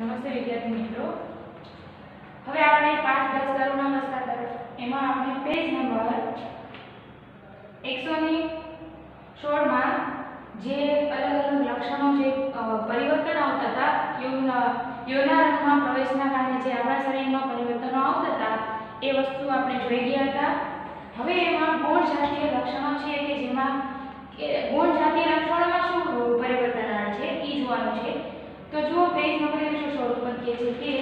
નમસ્તે વિદ્યાર્થી મિત્રો. હવે આપણે પાંચ દસ તરુણ અવસ્થા તરફ એમાં આપણે પેજ નંબર એકસો ની સોળમાં જે અલગ અલગ લક્ષણો જે પરિવર્તન આવતા હતા, યોના યૌનારંભમાં પ્રવેશના કારણે જે આપણા શરીરમાં પરિવર્તનો આવતા હતા, એ વસ્તુ આપણે જોઈ ગયા હતા. હવે એમાં ગુણ જાતીય લક્ષણો છે કે જેમાં ગુણ જાતીય લક્ષણોમાં શું પરિવર્તન આવે છે? એ જોવાનું છે તો જુઓ પેજ નંબર એકસો સોળ ઉપર કહે છે કે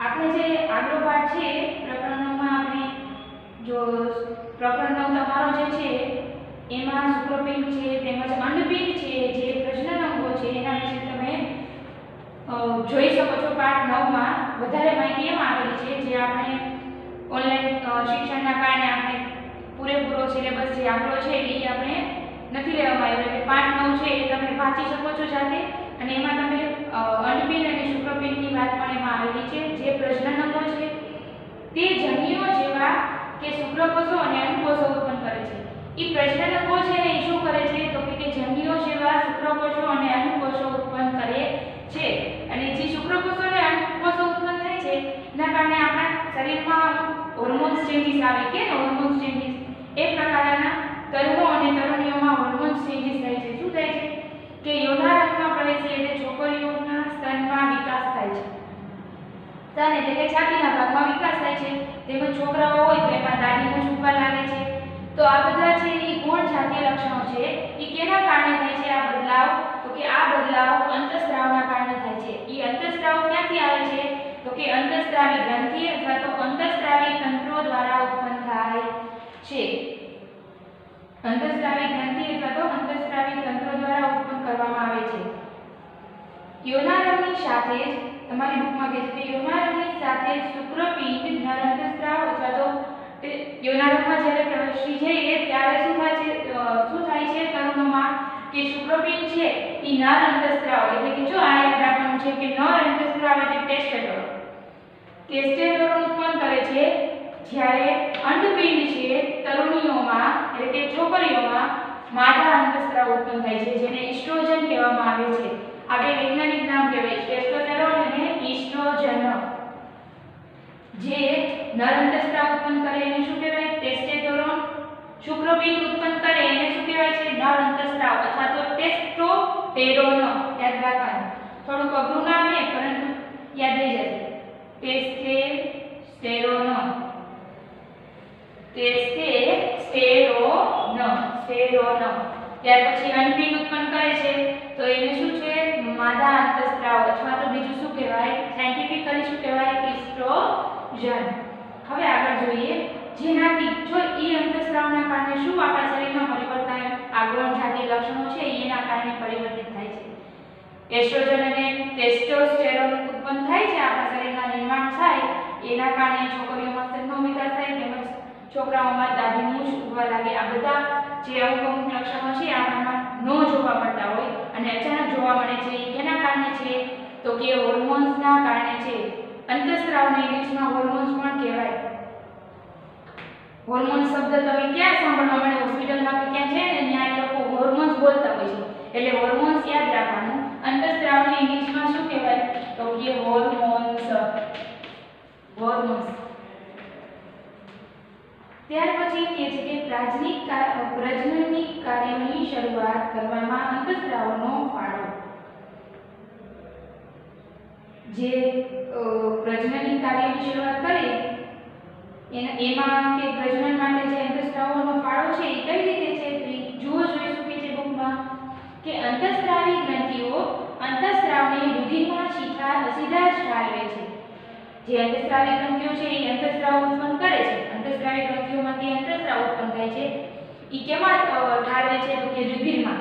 આપણે જે આગલો પાઠ છે, પ્રકરણોમાં આપણે જો પ્રકરણ નવ તમારો જે છે, એમાં શુક્રપિંડ છે, તેમજ અંડપિંડ છે, જે પ્રશ્ન અંગો છે, એના વિશે તમે જોઈ શકો છો પાઠ નવમાં. વધારે માહિતી એમાં આવેલી છે જે આપણે ઓનલાઈન શિક્ષણના કારણે આપણે પૂરેપૂરો સિલેબસ જે આપણો છે એ આપણે નથી લેવામાં આવ્યો. એટલે પાઠ નવ છે એ તમે વાંચી શકો છો જાતે અને એમાં તમે અંડપિંડ અને શુક્રપિંડની વાત પણ એમાં આવેલી છે. જે પ્રજનન અંગો છે, તે જન્યુઓ જેવા કે શુક્રકોષો અને અંડકોષો ઉત્પન્ન કરે છે. એ પ્રજનન અંગો છે ને એ શું કરે છે? તો કે જન્યુઓ જેવા શુક્રકોષો અને અંડકોષો ઉત્પન્ન કરે છે. અને જે શુક્રકોષો અને અંડકોષો ઉત્પન્ન થાય છે, એના કારણે આપણા શરીરમાં હોર્મોન્સ ચેન્જીસ આવે. કે હોર્મોન્સ ચેન્જીસ એ પ્રકારના તરુણો અને તરુણીઓમાં હોર્મોન્સ ચેન્જીસ થાય છે. શું થાય છે? કે યૌનારંગમાં પ્રવેશે એટલે છોકરીઓના સ્તનમાં વિકાસ થાય છે સ્તન એટલે કે છાતીના ભાગમાં વિકાસ થાય છે, તેમજ છોકરાઓ હોય તો એમાં દાઢીનું છૂપવા લાગે છે. તો આ બધા છે એ ગુણ જાતીય લક્ષણો છે એ કેના કારણે થાય છે આ બદલાવ? તો કે આ બદલાવ અંતઃસ્ત્રાવના કારણે થાય છે. એ અંતઃસ્ત્રાવ ક્યાંથી આવે છે? તો કે અંતઃસ્ત્રાવી ગ્રંથિ અથવા તો અંતઃસ્ત્રાવી તંત્રો દ્વારા ઉત્પન્ન થાય છે. અંતઃસ્ત્રાવી ગ્રંથિ અથવા તો અંતઃસ્ત્રાવી તંત્રો દ્વારા ઉત્પન્ન કરવામાં આવે છે. યોનારમની સાથે જ તમારી બુકમાં કે છે કે યૌનારંગની સાથે શુક્રપિંડ નર અંતઃસ્ત્રાવ અથવા તો તે જ્યારે પ્રવેશી જઈએ, ત્યારે શું થાય છે શું થાય છે તરુણોમાં કે શુક્રપિંડ છે એ નર અંતસ્ત્રાવ એટલે કે જો આ યાદ રાખવાનું છે કે નર અંતસ્ત્રાવ એટલે ટેસ્ટેસ્ટોન ટેસ્ટેસ્ટોન ઉત્પન્ન કરે છે જ્યારે અંડપિંડ છે તરુણીઓમાં, એટલે કે છોકરીઓમાં માતા અંતસ્ત્રાવ ઉત્પન્ન થાય છે, જેને ઇસ્ટ્રોજન કહેવામાં આવે છે આ બે વૈજ્ઞાનિક નામ કહેવાય ટેસ્ટોસ્ટેરોન અને ઇસ્ટ્રોજન જે નર અંતઃસ્ત્રાવ ઉત્પન્ન કરે એને શું કહેવાય? ટેસ્ટેસ્ટોરોન શુક્રપિંડ ઉત્પન્ન કરે એને શું કહેવાય છે? નર અંતઃસ્ત્રાવ અથવા તો ટેસ્ટોસ્ટેરોન યાદ રાખવાનું. થોડુંક અઘરું નામ છે પરંતુ યાદ રહી જશે. ટેસ્ટેસ્ટેરોન ટેસ્ટેસ્ટેરોન સ્ટેરોન ત્યાર પછી અંડપિંડ ઉત્પન્ન કરે છે. તો એને શું છે? માદા અંતઃસ્ત્રાવ. અથવા તો બીજું શું કહેવાય? સાયન્ટિફિકલી શું ઇસ્ટ્રોજન હવે આગળ જોઈએ, જેનાથી જો એ અંતઃસ્ત્રાવના કારણે શું આપણા શરીરમાં પરિવર્તન આગળ જાતિ લક્ષણો છે, એના કારણે પરિવર્તિત થાય છે. એસ્ટ્રોજન અને ટેસ્ટોસ્ટેરોન ઉત્પન્ન થાય છે, આપણા શરીરમાં નિર્માણ થાય, એના કારણે છોકરીઓમાં સ્તનનો વિકાસ થાય, તેમજ છોકરાઓમાં જ ઉગવા લાગે. આ બધા જે અમુક અમુક લક્ષણો છે આપણામાં ન જોવા મળતા હોય અને અચાનક જોવા મળે છે કેના કારણે છે? તો કે હોર્મોન્સના કારણે છે. અંતઃસ્ત્રાવને ઇંગ્લિશમાં હોર્મોન્સ પણ કહેવાય. હોર્મોન શબ્દ તમે ક્યાં સાંભળવા મળે હોસ્પિટલમાં કે ક્યાં છે ને, ત્યાં એ લોકો હોર્મોન્સ બોલતા હોય છે. એટલે હોર્મોન્સ યાદ રાખવાનું. અંતઃસ્ત્રાવને ઇંગ્લિશમાં શું કહેવાય? તો કે હોર્મોન્સ હોર્મોન્સ ત્યાર પછી કહે છે કે પ્રાજનિક પ્રજનનની કાર્યોની શરૂઆત કરવામાં અંતઃસ્ત્રાવનો ફાળો. જે પ્રજનનની કાર્યની શરૂઆત કરે, એના, એમાં કે પ્રજનન માટે જે અંતઃસ્ત્રાવોનો ફાળો છે, એ કઈ રીતે છે? તો જુઓ જોઈશું કે છે બુકમાં કે અંતઃસ્ત્રાવી ગ્રંથિઓ અંતઃસ્ત્રાવને રુધિરમાં સીધા સીધા જ ઠાલવે છે. જે અંતઃસ્ત્રાવી ગ્રંથિઓ છે, એ અંતઃસ્ત્રાવ ઉત્પન્ન કરે છે. અંતઃસ્ત્રાવી ગ્રંથિઓમાંથી અંતઃસ્ત્રાવ ઉત્પન્ન થાય છે. એ કેમાં ઠાલવે છે? તો કે રુધિરમાં.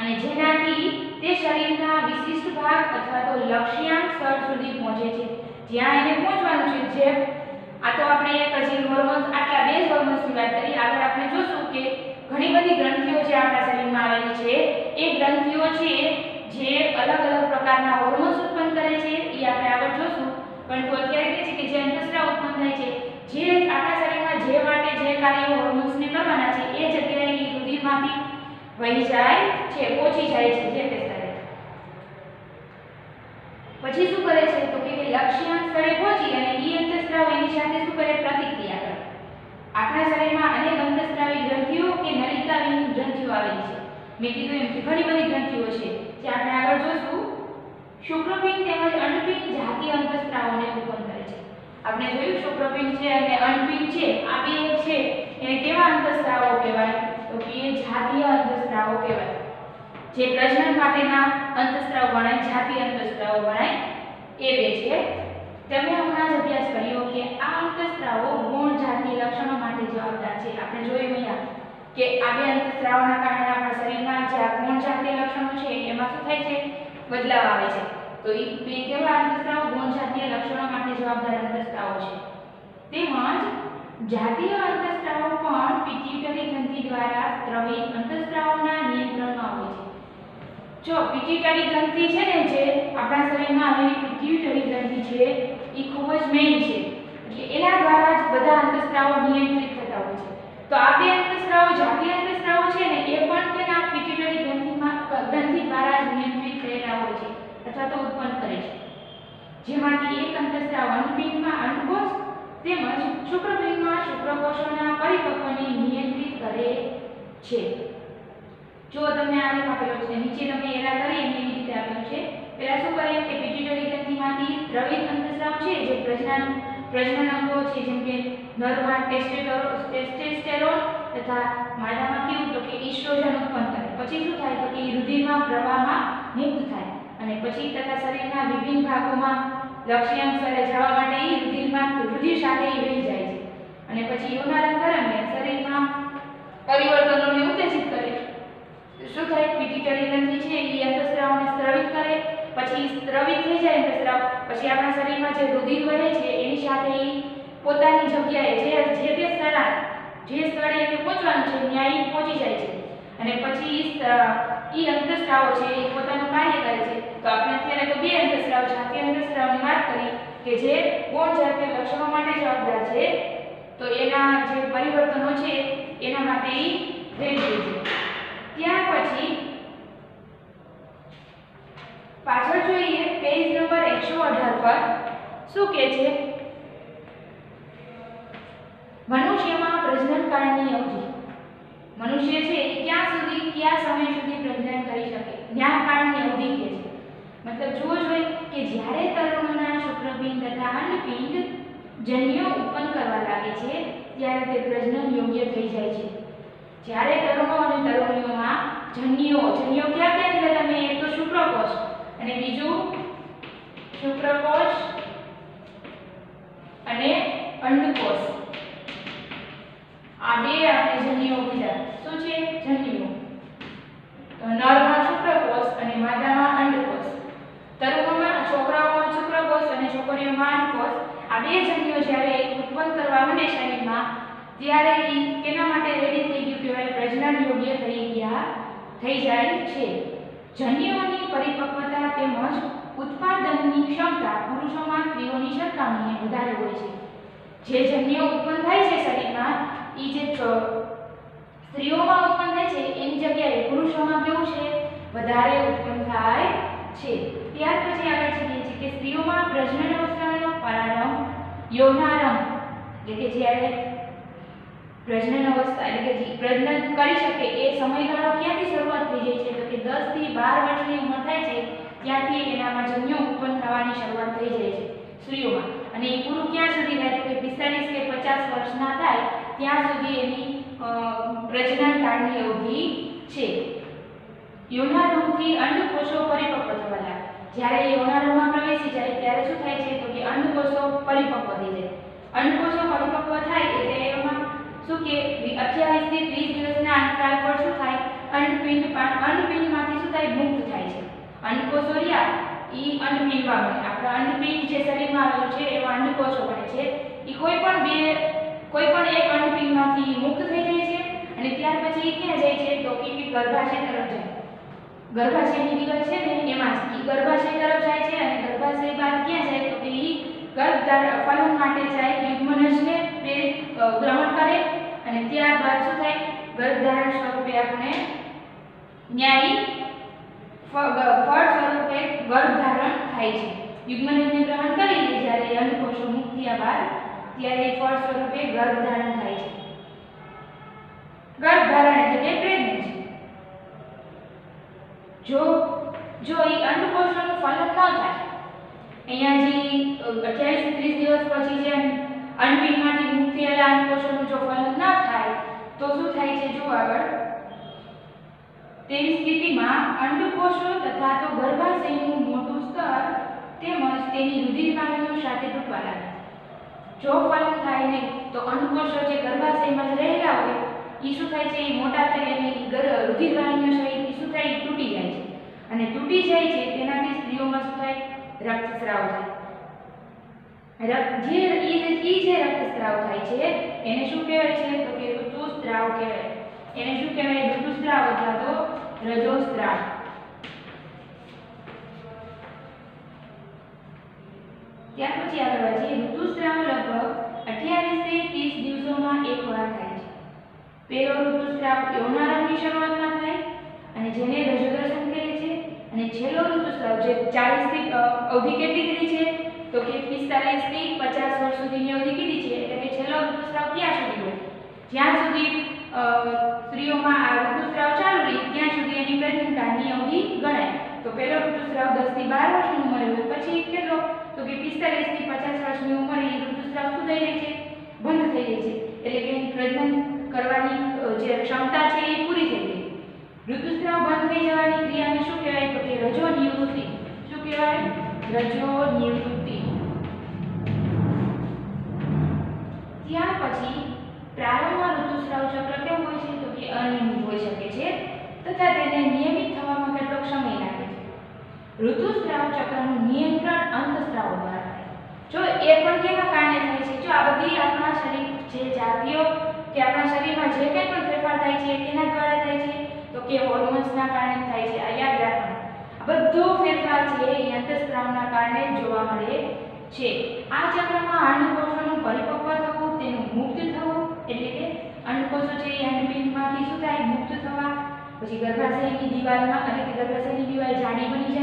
અને જેનાથી તે શરીરના વિશિષ્ટ ભાગ અથવા તો લક્ષ્યાંક સ્થળ સુધી પહોંચે છે. જ્યાં એને પહોંચવાનું છે. જે આ તો આપણે એક હજી હોર્મોન્સ આટલા બે જ હોર્મોન્સની વાત કરી. આગળ આપણે જોશું કે ઘણી બધી ગ્રંથિઓ જે આપણા શરીરમાં આવેલી છે, એ ગ્રંથિઓ છે જે અલગ અલગ પ્રકારના હોર્મોન્સ ઉત્પન્ન કરે છે. એ આપણે આગળ જોશું. પરંતુ અત્યારે કહે છે કે જે અંતઃસ્ત્રાવ ઉત્પન્ન થાય છે, જે આપણા શરીરમાં જે માટે જે કાર્યો હોર્મોન્સને કરવાના છે, એ જગ્યાએ રુધિરમાંથી વહી જાય છે પહોંચી જાય છે. જે પછી શું કરે છે? તો કે લક્ષ્યાંક સ્થળે પહોંચી અને ડી અંતઃસ્ત્રાવ એની સાથે શું કરે? પ્રતિક્રિયા કરે. આપણા શરીરમાં અનેક અંતઃસ્ત્રાવી ગ્રંથિઓ કે નલિકાવિહીન ગ્રંથિઓ આવેલી છે. મેં કીધું એમ કે ઘણી બધી ગ્રંથિઓ છે. જે આપણે આગળ જોશું. શુક્રપિંડ તેમજ અંડપિંડ જાતીય અંતઃસ્ત્રાવોને ઉત્પન્ન કરે છે. આપણે જોયું શુક્રપિંડ છે અને અંડપિંડ છે. આ બે છે. એને કેવા અંતઃસ્ત્રાવો કહેવાય? તો કે જાતીય અંતઃસ્ત્રાવો કહેવાય. જે પ્રજનન માટેના અંતઃસ્ત્રાવ ગણાય જાતીય અંતઃસ્ત્રાવો ગણાય એ બે છે તમે હમણાં જ અભ્યાસ કર્યો કે આ અંતઃસ્ત્રાવો ગુણ જાતીય લક્ષણો માટે જવાબદાર છે આપણે જોયું અહીંયા કે આ બે અંતઃસ્ત્રાવોના કારણે આપણા શરીરમાં જે આ ગુણ જાતીય લક્ષણો છે, એમાં શું થાય છે? બદલાવ આવે છે. તો એ બે કેવા અંતઃસ્ત્રાવો ગુણ જાતીય લક્ષણો માટે જવાબદાર અંતઃસ્ત્રાવો છે. તેમજ જાતીય અંતઃસ્ત્રાવો પણ પિટ્યુટરી ગ્રંથિ દ્વારા સ્ત્રવિત અંતઃસ્ત્રાવના નિયંત્રણમાં હોય છે. જો પિટ્યુટરી ગ્રંથિ છે ને જે આપણા શરીરમાં આવેલી પિટ્યુટરી ગ્રંથિ છે એ ખૂબ જ મેઇન છે. એટલે એના દ્વારા જ બધા અંતઃસ્ત્રાવો નિયંત્રિત તો આ બે અંતઃસ્ત્રાવો જાતીય અંતઃસ્ત્રાવો છે ને, એ પણ તેના પિટ્યુટરી ગ્રંથિમાં ગ્રંથિ દ્વારા જ નિયંત્રિત થયેલા હોય છે, અથવા તો ઉત્પન્ન કરે છે. જેમાંથી એક અંતઃસ્ત્રાવ અંડપિંડમાં અંડકોષ તેમજ શુક્રપિંડમાં શુક્રકોષોના પરિપક્વને નિયંત્રિત કરે છે. જો તમે આ લેખ આપેલો છે, નીચે તમે એરા કરી એની રીતે આપેલું છે. પહેલા શું કરીએ કે પિટ્યુટરી ગ્રંથિમાંથી દ્રવિત અંતઃસ્ત્રાવ છે, જે પ્રજનન પ્રજનન અંગો છે, જેમ કે નરમાં ટેસ્ટેસ્ટેરોન તથા માદામાં કેવું તો કે ઇસ્ટ્રોજન ઉત્પન્ન કરે. પછી શું થાય તો કે રુધિરમાં, પ્રવાહમાં મુક્ત થાય અને પછી તથા શરીરના વિભિન્ન ભાગોમાં લક્ષ્યાંક સ્થળે જવા માટે એ રુધિરમાં રુધિર સાથે એ વહી જાય છે. અને પછી યોનારંગ દરમિયાન શરીરમાં પરિવર્તનોને ઉત્તેજિત કરે. શું થાય? ગ્રંથિ છે એ અંતઃસ્ત્રાવને સ્ત્રવિત કરે પછી સ્ત્રવિત થઈ જાય અંતઃસ્ત્રાવ પછી આપણા શરીરમાં જે રુધિર વહે છે, એની સાથે એ પોતાની જગ્યાએ જે જે તે સ્થળે જે સ્થળે એને પહોંચવાનું છે, ત્યાં એ પહોંચી જાય છે. અને પછી એ અંતઃસ્ત્રાવો છે, એ પોતાનું કાર્ય કરે છે. તો આપણે અત્યારે તો બે અંતઃસ્ત્રાવ જાતીય અંતઃસ્ત્રાવની વાત કરી કે જે ગુણ જાતીય લક્ષણો માટે જવાબદાર છે, તો એના જે પરિવર્તનો છે, એના માટે ઈ રેડી છે ત્યાર પછી પાછળ જોઈએ પેજ 118 પર શું કહે છે? મનુષ્યમાં પ્રજનન કાળની અવધિ. મનુષ્ય છે એ ક્યાં સુધી, કયા સમય સુધી પ્રજનન કરી શકે? જ્ઞાનકાળની અવધિ કહે છે. મતલબ જુઓ જોઈએ કે જ્યારે તરુણોના શુક્રપિંડ તથા અંડપિંડ જન્યો ઉત્પન્ન કરવા લાગે છે, ત્યારે તે પ્રજનન યોગ્ય થઈ જાય છે. જ્યારે તરુણો અને તરુણીઓમાં જન્યો જન્યો ક્યાં ક્યાં થયા તમે એક તો શુક્રકોષ અને બીજું શુક્રકોષ અને અંડકોષ. આ બે આપણે જન્યો કીધા. શું છે? જન્યો નરમાં શુક્રકોષ અને માદામાં અંડકોષ. તરુણોમાં છોકરાઓમાં શુક્રકોષ અને છોકરીઓમાં અંડકોષ. આ બે જન્યો જ્યારે ઉત્પન્ન કરવા માંડે શરીરમાં, ત્યારે એ કેના માટે રેડી થઈ ગયું કહેવાય? પ્રજનન યોગ્ય થઈ ગયા, થઈ જાય છે. જન્યુઓની ઉત્પાદનની ક્ષમતા પુરુષોમાં સ્ત્રીઓની સરખામણીએ વધારે હોય છે. જે જન્યો ઉત્પન્ન થાય છે શરીરમાં એ જે સ્ત્રીઓમાં ઉત્પન્ન થાય છે, એની જગ્યાએ પુરુષોમાં કેવું છે? વધારે ઉત્પન્ન થાય છે. ત્યાર પછી આગળ છીએ કે સ્ત્રીઓમાં પ્રજનન અવસ્થાનો પરારંભ યૌનારંભ, એટલે કે જ્યારે પ્રજનન અવસ્થા, એટલે કે પ્રજનન કરી શકે એ સમયગાળો ક્યાંથી શરૂઆત થઈ જાય છે? તો કે 10 થી 12 વર્ષની ઉંમર થાય છે, ત્યાંથી એનામાં જન્યો ઉત્પન્ન થઈ જાય છે સ્ત્રીઓમાં અને એ પૂરું ક્યાં સુધી થાય? કે 45 કે 50 વર્ષના થાય ત્યાં સુધી એની અ, પ્રજનન કાળની અવધિ છે. યૌનારંભથી અંડકોષો પરિપક્વ થવા લાગે. જ્યારે યૌનારંભમાં પ્રવેશી જાય ત્યારે શું થાય છે? તો કે અંડકોષો પરિપક્વ થઈ જાય. અંડકોષો પરિપક્વ થાય એટલે એમાં શું કે 28 થી 30 દિવસના અંતરાલ પર શું થાય? અન્નપિંડ અન્નપિંડમાંથી શું થાય? મુક્ત થાય છે. અંડકોષો રહ્યા એ અન્નપિંડમાં બને અંડપિંડ જે શરીરમાં આવેલું છે એવા અંડકોષો બને છે. એ કોઈ પણ બે, કોઈ પણ એક અંડપિંડમાંથી મુક્ત થઈ જાય છે અને ત્યાર પછી એ ક્યાં જાય છે? તો કે ગર્ભાશય તરફ જાય. ગર્ભાશયની દિવાલ છે ને, એમાં એ ગર્ભાશય તરફ જાય છે અને ગર્ભાશય બાદ ક્યાં જાય? તો કે એ ગર્ભધાર ફલન માટે જાય, યુગ્મનજને પ્રેરિત ગ્રહણ કરે અને ત્યારબાદ શું થાય? ગર્ભધારણ સ્વરૂપે આપણે ન્યાયી ફળ સ્વરૂપે ગર્ભધારણ થાય છે. યુગ્મનીયને ગ્રહણ કરી લે જ્યારે અંડકોષો મુક્ત થયા બાદ ત્યારે ફળ સ્વરૂપે ગર્ભધારણ થાય છે. ગર્ભધારણ એટલે કે પ્રેગ્નન્સી. જો જો એ અંડકોષોનું ફલન ન થાય, અહીંયા જે અઠ્યાવીસ ત્રીસ દિવસ પછી જે અંડપીંડમાંથી મુક્ત થયેલા અંડકોષોનું જો ફલન ન થાય, તો શું થાય છે? જો આગળ. તેવી સ્થિતિમાં અંડકોષો તથા તો તેમજ તેની રુધિરવાહિનીઓ સાથે તૂટવા લાગે. જો ફલ થાય નહીં, તો અંડકોષો જે ગર્ભાશયમાં રહેલા હોય એ શું થાય છે એ મોટા થઈ ગર- રુધિરવાહિનીઓ છે એ શું થાય તૂટી જાય છે. અને તૂટી જાય છે તેનાથી સ્ત્રીઓમાં શું થાય? રક્તસ્રાવ થાય. રક્ત જે એ જે- રક્તસ્રાવ થાય છે, એને શું કહેવાય છે? તો કે ઋતુસ્ત્રાવ કહેવાય. એને શું કહેવાય? ઋતુસ્ત્રાવ અથવા તો રજોસ્રાવ ત્યાર પછી આગળ વધીએ. ઋતુસ્રાવ લગભગ 28 થી 30 દિવસોમાં એકવાર થાય છે. પહેલો ઋતુસ્રાવ યૌનારંભની શરૂઆતમાં થાય અને જેને રજોદર્શન કહે છે. અને છેલ્લો ઋતુસ્રાવ જે 40 થી અવધિ કેટલી કીધી છે? તો કે 45 થી 50 વર્ષ સુધીની અવધિ કીધી છે. એટલે કે છેલ્લો ઋતુસ્રાવ ક્યાં સુધી હોય? જ્યાં સુધી સ્ત્રીઓમાં આ ઋતુસ્રાવ ચાલુ રહે, ત્યાં સુધી એની પ્રેગ્નન્ટતાની અવધિ ગણાય. તો પહેલો ઋતુસ્રાવ 10 થી 12 વર્ષની પછી કેટલો તો કે 45 થી 50 વર્ષની ઉંમરે ઋતુસ્રાવ શું થઈ રહી છે? બંધ થઈ રહી છે. એટલે કે પ્રજનન કરવાની જે ક્ષમતા છે એ પૂરી થઈ ગઈ. ઋતુસ્રાવ બંધ થઈ જવાની ક્રિયાને શું કહેવાય? તો કે રજો નિવૃત્તિ. શું કહેવાય? રજો નિવૃત્તિ. ત્યાર પછી પ્રારંભમાં ઋતુસ્રાવ ચક્ર કેવું હોય છે? તો કે અનિયમિત હોઈ શકે છે તથા તેને નિયમિત થવામાં કેટલો સમય લાગે છે? ઋતુસ્રાવ ચક્રનું નિયંત્રણ અંતસ્રાવ દ્વારા જો એ પણ કેના કારણે થાય છે? જો આ બધી આપણા શરીર જે જાતિઓ કે આપણા શરીરમાં જે કંઈ પણ ફેરફાર થાય છે કેના દ્વારા થાય છે? તો કે હોર્મોન્સના કારણે થાય છે? આ યાદ રાખવાનું. બધો ફેરફાર છે એ અંતસ્રાવના કારણે જોવા મળે છે. આ ચક્રમાં અન્નકોષોનું પરિપક્વ થવું, તેનું મુક્ત થવું, એટલે કે અન્નકોષો છે એ અન્નપિંડમાંથી શું થાય? મુક્ત થવા. પછી ગર્ભાશયની દિવાલમાં, એટલે કે ગર્ભાશયની દિવાલ જાડી બની જાય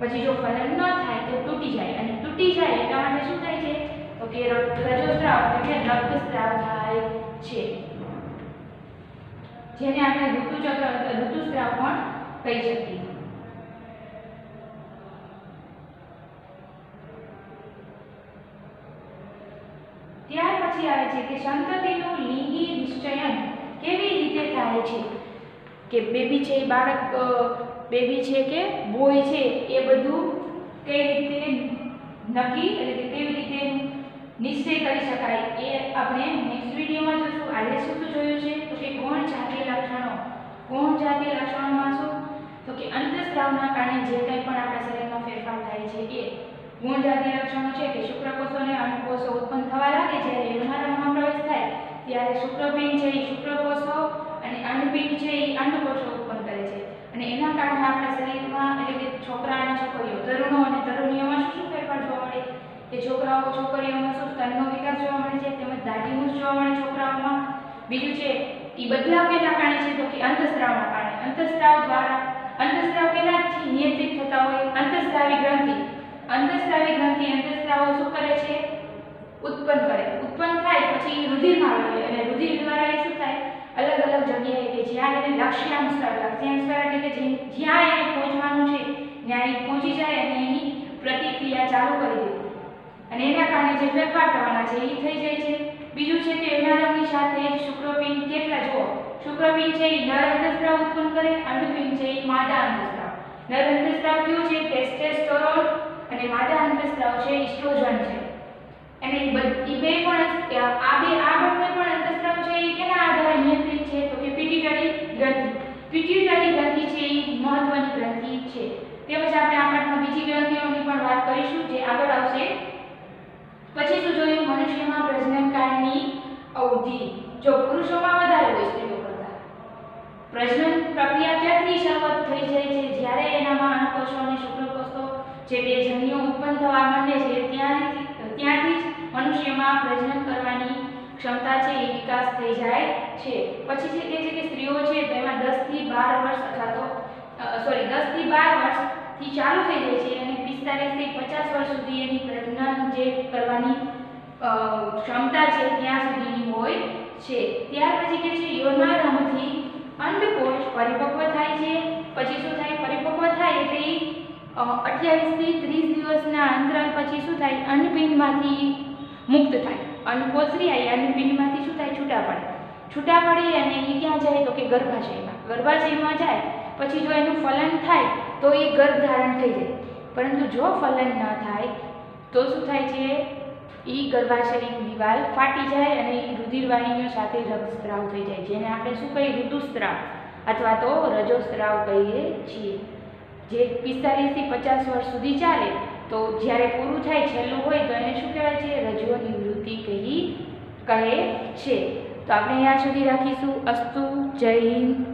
પછી જો ફલન ન થાય તો તૂટી જાય. અને તૂટી જાય એટલા માટે શું થાય છે? તો કે રજોસ્રાવ એટલે રક્તસ્રાવ થાય છે. જેને આપણે ઋતુચક્ર ઋતુસ્રાવ પણ કહી શકીએ. ત્યાર પછી આવે છે કે સંતતિનું લિંગી નિશ્ચયન કેવી રીતે થાય છે? કે બેબી છે એ બાળક બેબી છે કે બોય છે એ બધું કઈ રીતે નક્કી એટલે કે કેવી રીતે નિશ્ચય કરી શકાય એ આપણે નેક્સ્ટ વિડીયોમાં જોશું. આજે શું શું જોયું છે? તો કે ગૌણ જાતીય લક્ષણો ગૌણ જાતીય લક્ષણોમાં શું? તો કે અંતઃસ્ત્રાવના કારણે જે કંઈ પણ આપણા શરીરમાં ફેરફાર થાય છે એ ગુણ જાતીય લક્ષણો છે કે શુક્રકોષો અને અંડકોષો ઉત્પન્ન થવા લાગે જ્યારે યૌનારંભમાં પ્રવેશ થાય, ત્યારે શુક્રપિંડ છે એ શુક્રકોષો અને અંડપિંડ છે એ અંડકોષો ઉત્પન્ન કરે છે. અને એના કારણે આપણા શરીરમાં એટલે કે છોકરા અને છોકરીઓ, તરુણો અને તરુણીઓમાં શું શું ફેરફાર જોવા મળે? કે છોકરાઓ, છોકરીઓમાં શું સ્તનનો વિકાસ જોવા મળે છે? તેમજ દાઢીમૂછ જોવા મળે છોકરાઓમાં. બીજું છે એ બદલાવ કેના કારણે છે? તો કે અંતસ્રાવના કારણે અંતસ્ત્રાવ દ્વારા, અંતસ્ત્રાવ કેનાથી નિયંત્રિત થતા હોય? અંતસ્રાવી ગ્રંથિ. અંતસ્રાવી ગ્રંથિ અંતસ્રાવો શું કરે છે? ઉત્પન્ન કરે. ઉત્પન્ન થાય પછી રુધિરમાં આવે. અને રુધિર દ્વારા એ શું થાય? અલગ અલગ જગ્યાએ કે જ્યાં એને લક્ષ્યાંક સ્તર એટલે કે જ્યાં એને પહોંચવાનું છે, ત્યાં એ પહોંચી જાય અને એની પ્રતિક્રિયા ચાલુ કરી દે. અને એના કારણે જે ફેરફાર થવાના છે, એ થઈ જાય છે. બીજું છે કે એનારંગની સાથે શુક્રપિંડ કેટલા જુઓ. શુક્રપિંડ છે એ નર અંતસ્રાવ ઉત્પન્ન કરે, અંડપિંડ છે એ માદા અંતસ્રાવ નર અંતઃસ્ત્રાવ કયું છે? ટેસ્ટેસ્ટોરોન અને માદા અંતઃસ્ત્રાવ છે ઇસ્ટ્રોજન છે. અને બધી બે પણ આ બે, આ બંને પણ અંતઃસ્ત્રાવ છે, એ કેના આધારે નિયંત્રિત છે? તો કે પિટ્યુટરી ગ્રંથિ. પિટ્યુટરી ગ્રંથિ છે, એ મહત્વની ગ્રંથિ છે. તેમજ આપણે આ પાઠમાં બીજી ગ્રંથિઓની પણ વાત કરીશું, જે આગળ આવશે. પછી શું જોયું? મનુષ્યમાં પ્રજનનકાળની અવધિ. જો પુરુષોમાં વધારે હોય, સ્ત્રીઓ કરતાં. પ્રજનન પ્રક્રિયા ક્યાંથી શરૂઆત થઈ જાય છે? જ્યારે એનામાં અંડકોષો અને શુક્રકોષો જે બે જનીઓ ઉત્પન્ન થવા માંડે છે, ત્યાંથી ત્યાંથી જ મનુષ્યમાં પ્રજનન કરવાની ક્ષમતા છે એ વિકાસ થઈ જાય છે. પછી છે કે છે કે સ્ત્રીઓ છે તેમાં 10 થી 12 વર્ષ અથવા તો સોરી 10 થી 12 વર્ષથી ચાલુ થઈ જાય છે અને પિસ્તાલીસથી પચાસ વર્ષ સુધી એની પ્રજનન જે કરવાની ક્ષમતા છે ત્યાં સુધીની હોય છે. ત્યાર પછી કે છે યૌનારંભથી અંડકોષ પરિપક્વ થાય છે. પછી શું થાય? પરિપક્વ થાય એટલે ઈ, અ, 28 થી ત્રીસ દિવસના અંતરાલ પછી શું થાય? અંડપિંડમાંથી મુક્ત થાય. અનુ કોસરી આવી અને અંડપિંડમાંથી શું થાય? છૂટા પડે. છૂટા પડી અને એ ક્યાં જાય? તો કે ગર્ભાશયમાં. ગર્ભાશયમાં જાય. પછી જો એનું ફલન થાય, તો એ ગર્ભ ધારણ થઈ જાય. પરંતુ જો ફલન ન થાય, તો શું થાય છે? એ ગર્ભાશયની દિવાલ ફાટી જાય અને એ રુધિરવાહિનીઓ સાથે રક્તસ્ત્રાવ થઈ જાય. જેને આપણે શું કહીએ? ઋતુસ્ત્રાવ અથવા તો રજોસ્ત્રાવ કહીએ છીએ. જે પિસ્તાલીસથી પચાસ વર્ષ સુધી ચાલે. તો જ્યારે પૂરું થાય, છેલ્લું હોય, તો એને શું કહેવાય છે? રજો નિવૃત્તિ કહી કહે છે. તો આપણે અહીંયા સુધી રાખીશું. અસ્તુ જય હિન્દ.